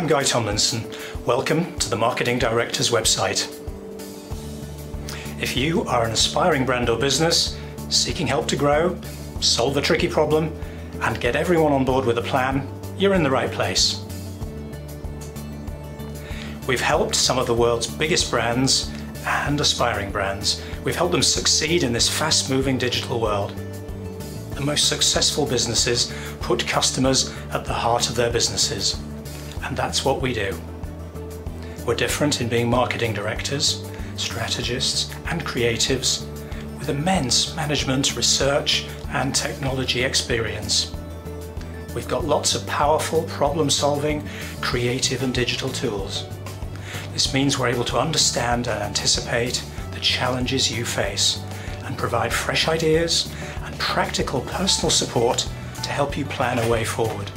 I'm Guy Tomlinson. Welcome to the Marketing Director's website. If you are an aspiring brand or business seeking help to grow, solve a tricky problem, and get everyone on board with a plan, you're in the right place. We've helped some of the world's biggest brands and aspiring brands. We've helped them succeed in this fast moving digital world. The most successful businesses put customers at the heart of their businesses. And that's what we do. We're different in being marketing directors, strategists, and creatives with immense management, research, and technology experience. We've got lots of powerful problem solving, creative, and digital tools. This means we're able to understand and anticipate the challenges you face and provide fresh ideas and practical personal support to help you plan a way forward.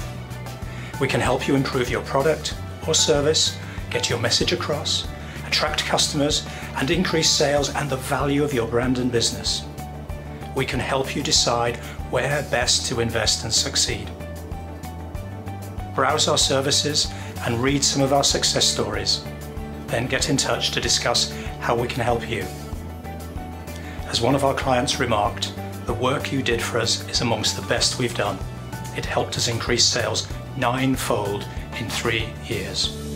We can help you improve your product or service, get your message across, attract customers, and increase sales and the value of your brand and business. We can help you decide where best to invest and succeed. Browse our services and read some of our success stories. Then get in touch to discuss how we can help you. As one of our clients remarked, the work you did for us is amongst the best we've done. It helped us increase sales ninefold in three years.